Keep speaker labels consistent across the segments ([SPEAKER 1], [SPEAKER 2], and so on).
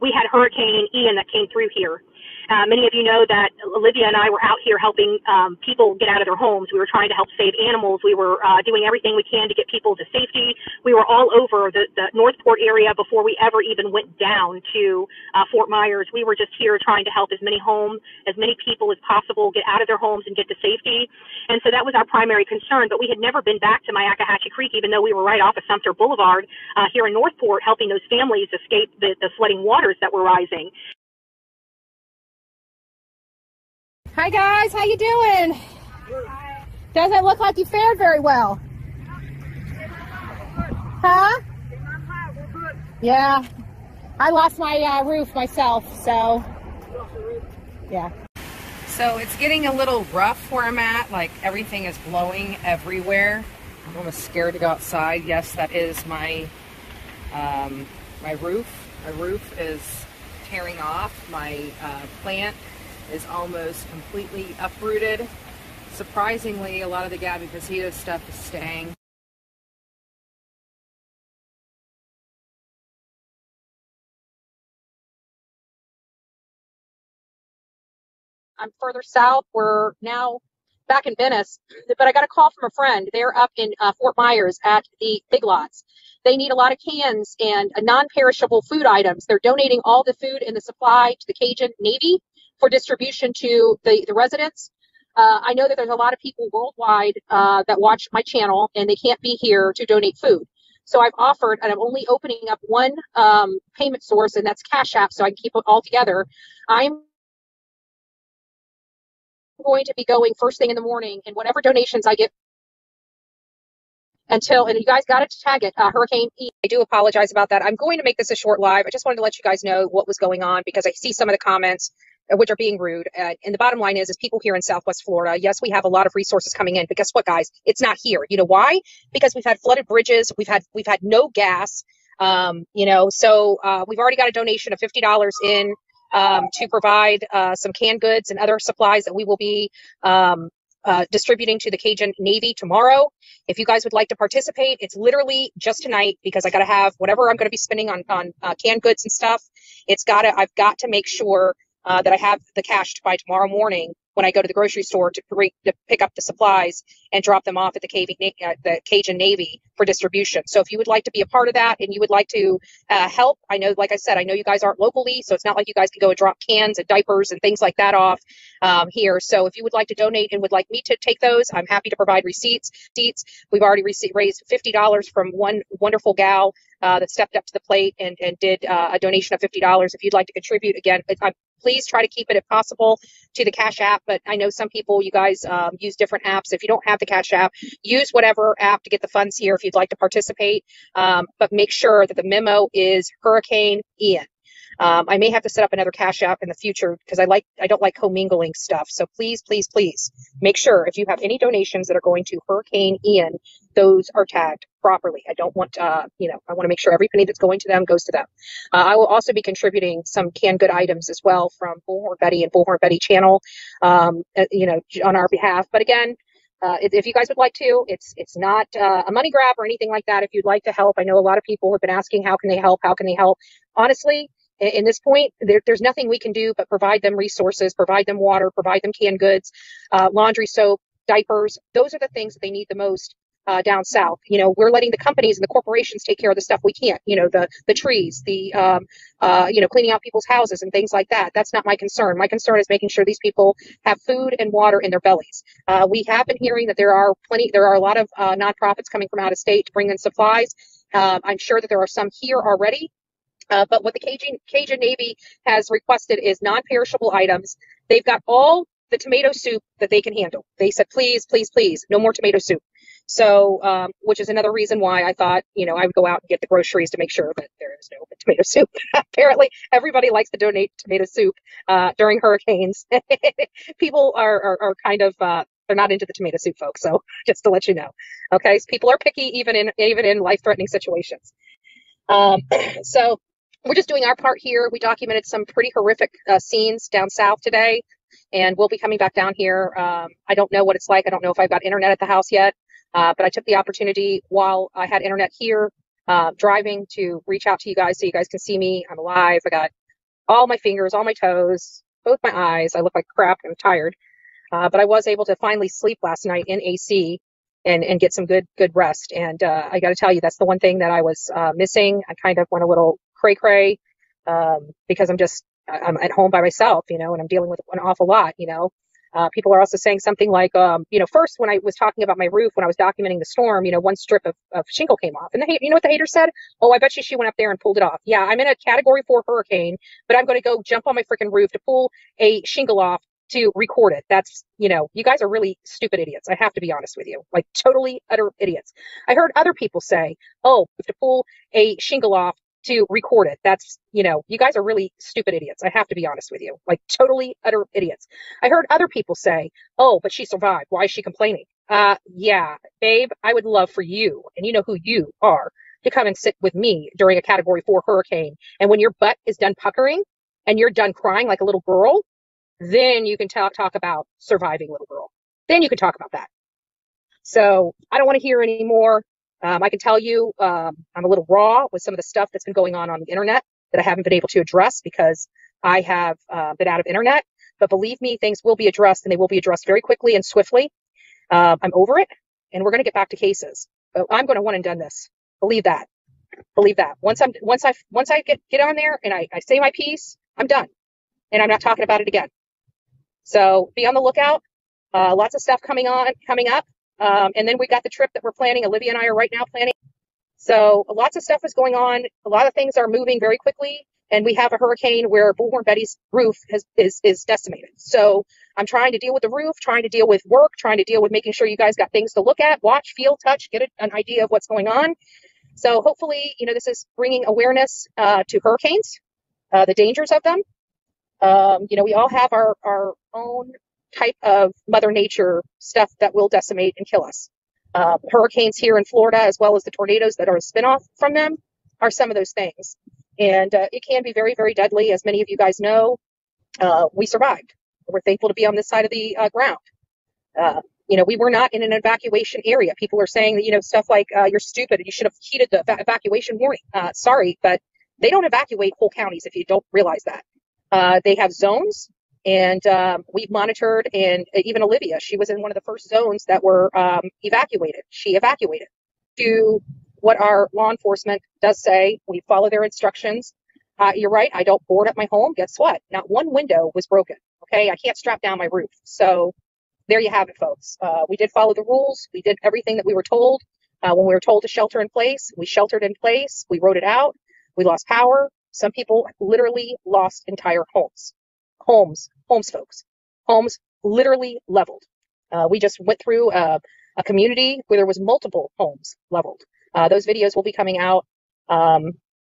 [SPEAKER 1] we had Hurricane Ian that came through here. Uh, many of you know that Olivia and I were out here helping um, people get out of their homes. We were trying to help save animals. We were uh, doing everything we can to get people to safety. We were all over the, the Northport area before we ever even went down to uh, Fort Myers. We were just here trying to help as many homes, as many people as possible get out of their homes and get to safety. And so that was our primary concern. But we had never been back to Myakkahatchee Creek, even though we were right off of Sumter Boulevard uh, here in Northport, helping those families escape the, the flooding waters that were rising.
[SPEAKER 2] Hi guys, how you doing? Doesn't look like you fared very well. Huh? Yeah. I lost my uh, roof myself, so yeah.
[SPEAKER 3] So it's getting a little rough where I'm at, like everything is blowing everywhere. I'm almost scared to go outside. Yes, that is my um, my roof. My roof is tearing off. My uh, plant is almost completely uprooted. Surprisingly, a lot of the Gabby Petito stuff is staying.
[SPEAKER 4] I'm further south. We're now back in Venice, but I got a call from a friend. They're up in uh, Fort Myers at the Big Lots. They need a lot of cans and uh, non-perishable food items. They're donating all the food and the supply to the Cajun Navy for distribution to the, the residents. Uh, I know that there's a lot of people worldwide uh, that watch my channel and they can't be here to donate food. So I've offered, and I'm only opening up one um, payment source, and that's Cash App, so I can keep it all together. I'm going to be going first thing in the morning, and whatever donations I get until, and you guys got to tag it, uh, Hurricane E. I do apologize about that. I'm going to make this a short live. I just wanted to let you guys know what was going on because I see some of the comments which are being rude. Uh, and the bottom line is, is people here in Southwest Florida, yes, we have a lot of resources coming in, but guess what, guys? It's not here. You know why? Because we've had flooded bridges, we've had we've had no gas. Um, you know, so uh, we've already got a donation of fifty dollars in um, to provide uh, some canned goods and other supplies that we will be um, uh, distributing to the Cajun Navy tomorrow. If you guys would like to participate, it's literally just tonight because I got to have whatever I'm going to be spending on on uh, canned goods and stuff. It's got to I've got to make sure uh, that I have the cash to buy tomorrow morning when I go to the grocery store to, to pick up the supplies and drop them off at the, Cajun, uh, the Cajun Navy for distribution. So if you would like to be a part of that and you would like to uh, help, I know, like I said, I know you guys aren't locally, so it's not like you guys can go and drop cans and diapers and things like that off um, here. So if you would like to donate and would like me to take those, I'm happy to provide receipts. We've already raised $50 from one wonderful gal uh, that stepped up to the plate and, and did uh, a donation of $50. If you'd like to contribute, again, I'm please try to keep it if possible to the cash app but i know some people you guys um, use different apps. If you don't have the cash app use whatever app to get the funds here if you'd like to participate. Um, but make sure that the memo is hurricane ian um, I may have to set up another cash app in the future because I like I don't like commingling stuff. So please, please, please make sure if you have any donations that are going to Hurricane Ian, those are tagged properly. I don't want, uh, you know, I want to make sure every penny that's going to them goes to them. Uh, I will also be contributing some canned good items as well from Bullhorn Betty and Bullhorn Betty channel, um, uh, you know, on our behalf. But again, uh, if, if, you guys would like to, it's it's not uh, a money grab or anything like that. If you'd like to help, I know a lot of people have been asking, how can they help? How can they help? Honestly, in this point, there, there's nothing we can do but provide them resources, provide them water, provide them canned goods, uh, laundry soap, diapers. Those are the things that they need the most uh, down south. You know, we're letting the companies and the corporations take care of the stuff we can't. You know, the the trees, the um, uh, you know, cleaning out people's houses and things like that. That's not my concern. My concern is making sure these people have food and water in their bellies. Uh, we have been hearing that there are plenty, there are a lot of uh, nonprofits coming from out of state to bring in supplies. Um, I'm sure that there are some here already. Uh, but what the Cajun, Cajun Navy has requested is non-perishable items. They've got all the tomato soup that they can handle. They said, please, please, please, no more tomato soup. So, um, which is another reason why I thought, you know, I would go out and get the groceries to make sure that there is no tomato soup. Apparently, everybody likes to donate tomato soup uh, during hurricanes. People are, are, are kind of uh, they're not into the tomato soup, folks. So, just to let you know, okay, so people are picky even in even in life threatening situations. Um, so we're just doing our part here. We documented some pretty horrific uh, scenes down south today, and we'll be coming back down here. Um, I don't know what it's like. I don't know if I've got internet at the house yet, uh, but I took the opportunity while I had internet here, uh, driving to reach out to you guys so you guys can see me. I'm alive. I got all my fingers, all my toes, both my eyes. I look like crap. And I'm tired. Uh, but I was able to finally sleep last night in AC and, and get some good, good rest. And, uh, I got to tell you, that's the one thing that I was, uh, missing. I kind of went a little cray cray, um, because I'm just, I'm at home by myself, you know, and I'm dealing with an awful lot, you know. Uh, people are also saying something like, um, you know, first when I was talking about my roof, when I was documenting the storm, you know, one strip of, of shingle came off. And the, you know what the hater said? Oh, I bet you she went up there and pulled it off. Yeah, I'm in a category four hurricane, but I'm going to go jump on my freaking roof to pull a shingle off to record it. That's, you know, you guys are really stupid idiots. I have to be honest with you. Like totally utter idiots. I heard other people say, oh, to pull a shingle off to record it. That's, you know, you guys are really stupid idiots. I have to be honest with you. Like totally utter idiots. I heard other people say, oh, but she survived. Why is she complaining? Uh, yeah, babe, I would love for you, and you know who you are, to come and sit with me during a category four hurricane. And when your butt is done puckering and you're done crying like a little girl, then you can talk, talk about surviving little girl. Then you can talk about that. So I don't want to hear any more. Um, I can tell you um, I'm a little raw with some of the stuff that's been going on on the internet that I haven't been able to address because I have uh, been out of internet. But believe me, things will be addressed and they will be addressed very quickly and swiftly. Uh, I'm over it and we're going to get back to cases. But I'm going to one and done this. Believe that. Believe that. Once I'm once I once I get get on there and I, I say my piece, I'm done, and I'm not talking about it again. So be on the lookout. Uh, lots of stuff coming on coming up. Um, and then we got the trip that we're planning. Olivia and I are right now planning. So lots of stuff is going on. A lot of things are moving very quickly. And we have a hurricane where Bullhorn Betty's roof has, is, is decimated. So I'm trying to deal with the roof, trying to deal with work, trying to deal with making sure you guys got things to look at, watch, feel, touch, get an idea of what's going on. So hopefully, you know, this is bringing awareness uh, to hurricanes, uh, the dangers of them. Um, you know, we all have our, our own type of Mother Nature stuff that will decimate and kill us. Uh, hurricanes here in Florida, as well as the tornadoes that are a spinoff from them, are some of those things. And uh, it can be very, very deadly. As many of you guys know, uh, we survived. We're thankful to be on this side of the uh, ground. Uh, you know, we were not in an evacuation area. People are saying that, you know, stuff like, uh, you're stupid and you should have heeded the evacuation warning. sorry, but they don't evacuate whole counties if you don't realize that. they have zones and um, we've monitored, and even Olivia, she was in one of the first zones that were um, evacuated. She evacuated. To what our law enforcement does say, we follow their instructions. Uh, you're right, I don't board up my home. Guess what? Not one window was broken. Okay, I can't strap down my roof. So there you have it, folks. Uh, we did follow the rules. We did everything that we were told. Uh, when we were told to shelter in place, we sheltered in place. We wrote it out. We lost power. Some people literally lost entire homes. Homes homes folks. Homes literally leveled. Uh, we just went through a, a, community where there was multiple homes leveled. Uh, those videos will be coming out. Um,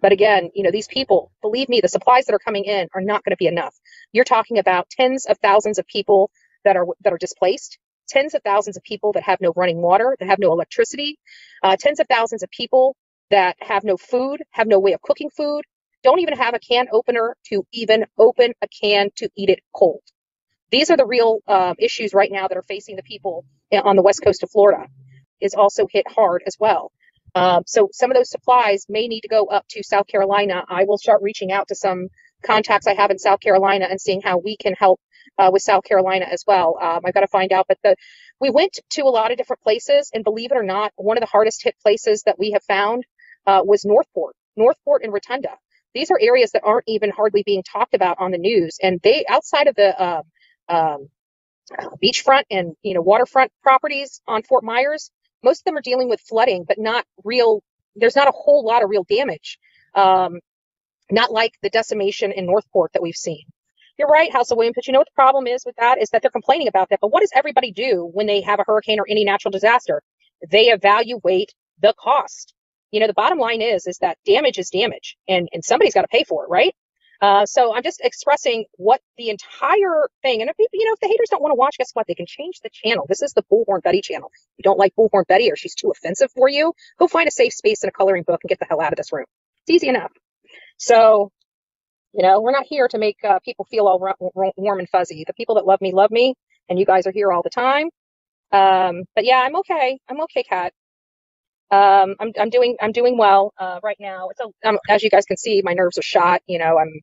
[SPEAKER 4] but again, you know, these people, believe me, the supplies that are coming in are not going to be enough. You're talking about tens of thousands of people that are that are displaced, tens of thousands of people that have no running water, that have no electricity, uh, tens of thousands of people that have no food, have no way of cooking food, don't even have a can opener to even open a can to eat it cold. These are the real um, issues right now that are facing the people on the west coast of Florida. Is also hit hard as well. Um, so some of those supplies may need to go up to South Carolina. I will start reaching out to some contacts I have in South Carolina and seeing how we can help uh, with South Carolina as well. Um, I've got to find out, but the we went to a lot of different places, and believe it or not, one of the hardest hit places that we have found uh, was Northport, Northport and Rotonda these are areas that aren't even hardly being talked about on the news. And they, outside of the uh, um, beachfront and you know waterfront properties on Fort Myers, most of them are dealing with flooding, but not real. There's not a whole lot of real damage. Um, not like the decimation in Northport that we've seen. You're right, House of Williams, but you know what the problem is with that is that they're complaining about that. But what does everybody do when they have a hurricane or any natural disaster? They evaluate the cost you know, the bottom line is, is that damage is damage and, and somebody's got to pay for it, right? Uh, so I'm just expressing what the entire thing, and if you know, if the haters don't want to watch, guess what? They can change the channel. This is the Bullhorn Betty channel. If you don't like Bullhorn Betty or she's too offensive for you, go find a safe space in a coloring book and get the hell out of this room. It's easy enough. So, you know, we're not here to make uh, people feel all warm and fuzzy. The people that love me love me, and you guys are here all the time. Um, but yeah, I'm okay. I'm okay, Kat. Um, I'm, I'm doing I'm doing well uh, right now. It's um, as you guys can see, my nerves are shot. You know, I'm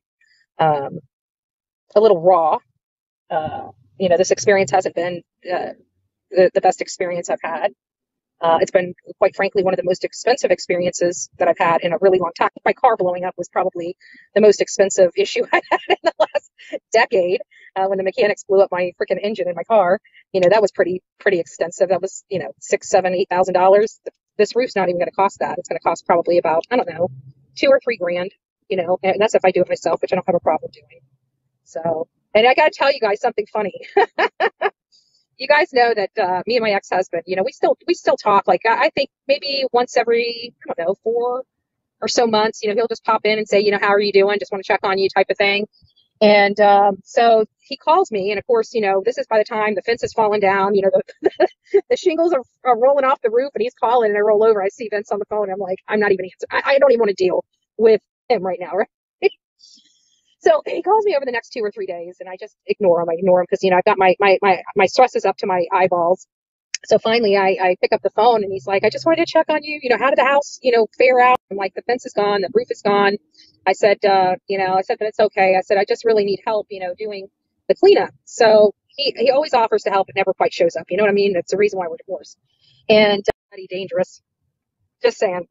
[SPEAKER 4] um, a little raw. Uh, you know, this experience hasn't been uh, the, the best experience I've had. Uh, it's been, quite frankly, one of the most expensive experiences that I've had in a really long time. My car blowing up was probably the most expensive issue I had in the last decade. Uh, when the mechanics blew up my freaking engine in my car, you know that was pretty pretty extensive. That was you know six, seven, eight thousand dollars. This roof's not even going to cost that. It's going to cost probably about I don't know, two or three grand. You know, and that's if I do it myself, which I don't have a problem doing. So, and I got to tell you guys something funny. you guys know that uh, me and my ex-husband, you know, we still we still talk. Like I think maybe once every I don't know four or so months. You know, he'll just pop in and say, you know, how are you doing? Just want to check on you, type of thing. And um, so he calls me, and of course, you know, this is by the time the fence has fallen down. You know, the, the shingles are, are rolling off the roof, and he's calling, and I roll over. I see Vince on the phone. I'm like, I'm not even answering. I, I don't even want to deal with him right now, right? So he calls me over the next two or three days, and I just ignore him. I ignore him because you know I've got my my my my stress is up to my eyeballs. So finally, I, I pick up the phone, and he's like, "I just wanted to check on you. You know, how did the house, you know, fare out?" I'm like, "The fence is gone, the roof is gone." I said, uh, "You know, I said that it's okay." I said, "I just really need help, you know, doing the cleanup." So he he always offers to help, but never quite shows up. You know what I mean? That's the reason why we're divorced. And uh, dangerous. Just saying.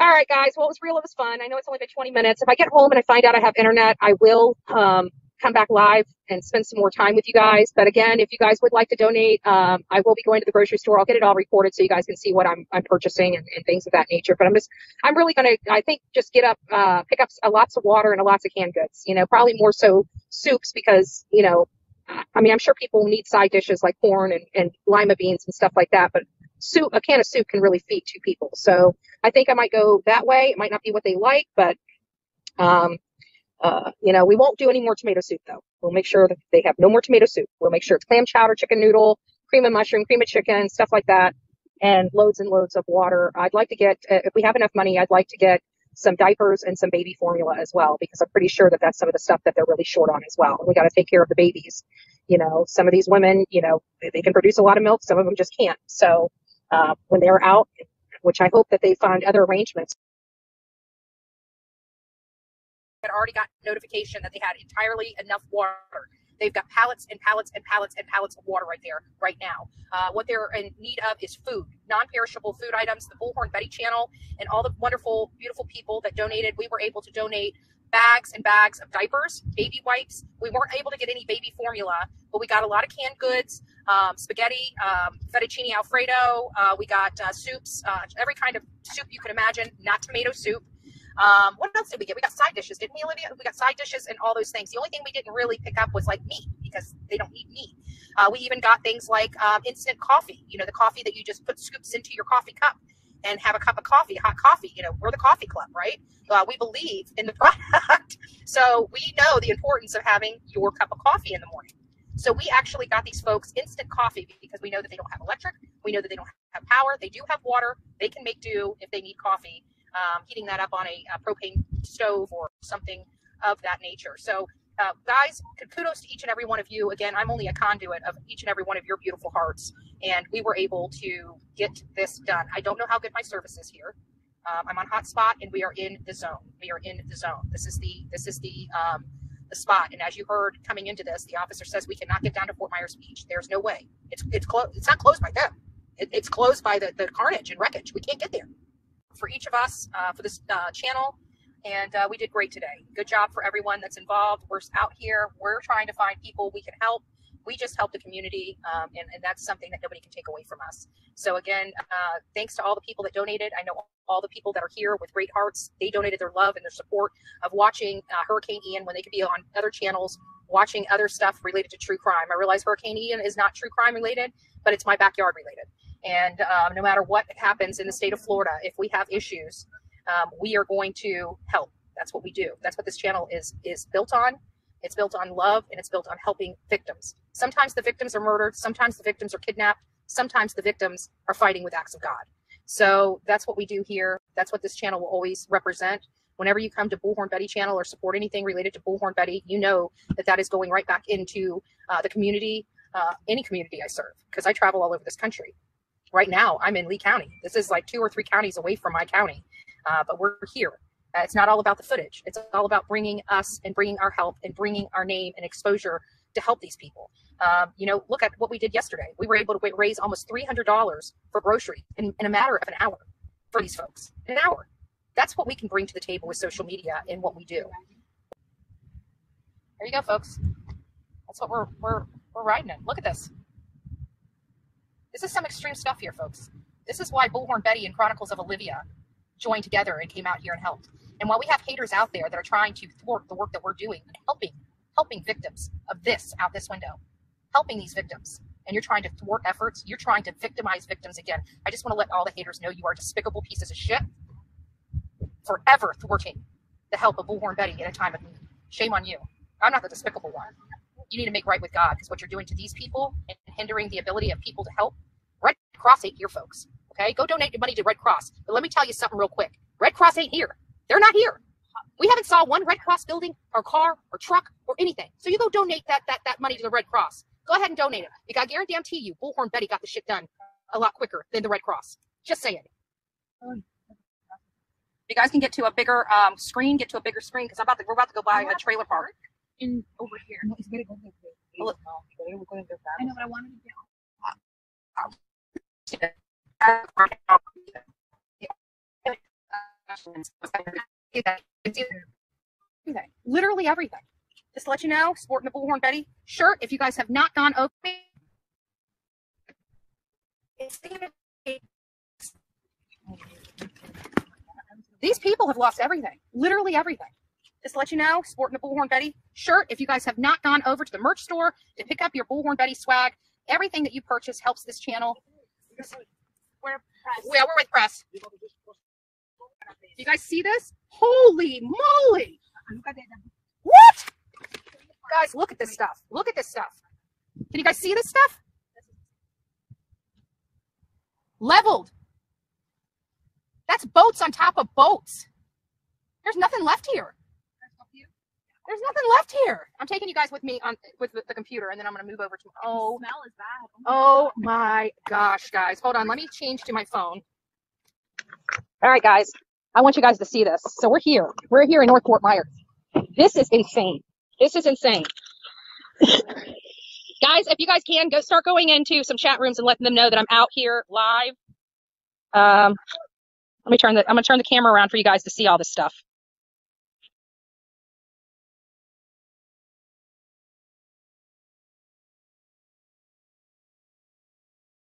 [SPEAKER 4] All right, guys. Well, it was real. It was fun. I know it's only been 20 minutes. If I get home and I find out I have internet, I will um, come back live and spend some more time with you guys. But again, if you guys would like to donate, um, I will be going to the grocery store. I'll get it all recorded so you guys can see what I'm, I'm purchasing and, and things of that nature. But I'm just, I'm really going to, I think, just get up, uh, pick up a lots of water and a lots of canned goods. You know, probably more so soups because, you know, I mean, I'm sure people need side dishes like corn and, and lima beans and stuff like that. But soup, a can of soup can really feed two people. So I think I might go that way. It might not be what they like, but um, uh, you know, we won't do any more tomato soup though. We'll make sure that they have no more tomato soup. We'll make sure it's clam chowder, chicken noodle, cream of mushroom, cream of chicken, stuff like that, and loads and loads of water. I'd like to get, uh, if we have enough money, I'd like to get some diapers and some baby formula as well, because I'm pretty sure that that's some of the stuff that they're really short on as well. We got to take care of the babies. You know, some of these women, you know, they can produce a lot of milk, some of them just can't. So uh, when they're out, which I hope that they find other arrangements. Had already got notification that they had entirely enough water. They've got pallets and pallets and pallets and pallets of water right there, right now. Uh, what they're in need of is food, non perishable food items. The Bullhorn Betty channel and all the wonderful, beautiful people that donated, we were able to donate bags and bags of diapers, baby wipes. We weren't able to get any baby formula, but we got a lot of canned goods, um, spaghetti, um, fettuccine alfredo. Uh, we got uh, soups, uh, every kind of soup you can imagine, not tomato soup. Um, what else did we get? We got side dishes, didn't we, Olivia? We got side dishes and all those things. The only thing we didn't really pick up was like meat because they don't need meat. Uh, we even got things like um, instant coffee, you know, the coffee that you just put scoops into your coffee cup and have a cup of coffee, hot coffee. You know, we're the coffee club, right? Uh, we believe in the product. so we know the importance of having your cup of coffee in the morning. So we actually got these folks instant coffee because we know that they don't have electric. We know that they don't have power. They do have water. They can make do if they need coffee, um, heating that up on a, a propane stove or something of that nature. So uh, guys, kudos to each and every one of you. Again, I'm only a conduit of each and every one of your beautiful hearts, and we were able to get this done. I don't know how good my service is here. Um, I'm on hotspot, and we are in the zone. We are in the zone. This is the this is the um, the spot. And as you heard coming into this, the officer says we cannot get down to Fort Myers Beach. There's no way. It's it's closed. It's not closed by them. It, it's closed by the the carnage and wreckage. We can't get there. For each of us, uh, for this uh, channel, and uh, we did great today. Good job for everyone that's involved. We're out here. We're trying to find people we can help. We just help the community, um, and, and, that's something that nobody can take away from us. So again, uh, thanks to all the people that donated. I know all the people that are here with great hearts. They donated their love and their support of watching uh, Hurricane Ian when they could be on other channels watching other stuff related to true crime. I realize Hurricane Ian is not true crime related, but it's my backyard related. And um, no matter what happens in the state of Florida, if we have issues, um, we are going to help. That's what we do. That's what this channel is is built on. It's built on love and it's built on helping victims. Sometimes the victims are murdered. Sometimes the victims are kidnapped. Sometimes the victims are fighting with acts of God. So that's what we do here. That's what this channel will always represent. Whenever you come to Bullhorn Betty channel or support anything related to Bullhorn Betty, you know that that is going right back into uh, the community, uh, any community I serve, because I travel all over this country. Right now, I'm in Lee County. This is like two or three counties away from my county uh, but we're here. Uh, it's not all about the footage. It's all about bringing us and bringing our help and bringing our name and exposure to help these people. Um, you know, look at what we did yesterday. We were able to raise almost $300 for groceries in, in a matter of an hour for these folks. An hour. That's what we can bring to the table with social media and what we do. There you go, folks. That's what we're we're we're riding in. Look at this. This is some extreme stuff here, folks. This is why Bullhorn Betty and Chronicles of Olivia joined together and came out here and helped. And while we have haters out there that are trying to thwart the work that we're doing and helping helping victims of this out this window, helping these victims, and you're trying to thwart efforts, you're trying to victimize victims again. I just want to let all the haters know you are despicable pieces of shit forever thwarting the help of Bullhorn Betty in a time of need. Shame on you. I'm not the despicable one. You need to make right with God because what you're doing to these people and hindering the ability of people to help. Red Cross ain't here, folks. Okay, go donate your money to Red Cross. But let me tell you something real quick. Red Cross ain't here. They're not here. We haven't saw one Red Cross building or car or truck or anything. So you go donate that that that money to the Red Cross. Go ahead and donate it. Because I guarantee you, Bullhorn Betty got the shit done a lot quicker than the Red Cross. Just saying. You guys can get to a bigger um, screen. Get to a bigger screen because I'm about to we're about to go by a trailer park.
[SPEAKER 2] In over here.
[SPEAKER 5] No, it's gonna go.
[SPEAKER 4] Well,
[SPEAKER 5] No, pero we're going to
[SPEAKER 2] I know, but I wanted to get
[SPEAKER 4] Everything. Literally everything. Just to let you know, sporting the Bullhorn Betty shirt. If you guys have not gone over these people have lost everything. Literally everything. Just to let you know, sporting the Bullhorn Betty shirt. If you guys have not gone over to the merch store to pick up your Bullhorn Betty swag, everything that you purchase helps this channel.
[SPEAKER 2] We're pressed.
[SPEAKER 4] Yeah, we're with press. You guys see this? Holy moly! What? Guys, look at this stuff. Look at this stuff. Can you guys see this stuff? Leveled. That's boats on top of boats. There's nothing left here. There's nothing left here. I'm taking you guys with me on with the, the computer, and then I'm gonna move over to. Oh,
[SPEAKER 2] smell is bad.
[SPEAKER 4] Oh my gosh, guys. Hold on. Let me change to my phone. All right, guys. I want you guys to see this. So we're here. We're here in North Fort Myers. This is insane. This is insane. guys, if you guys can go start going into some chat rooms and letting them know that I'm out here live. Um, let me turn the I'm gonna turn the camera around for you guys to see all this stuff.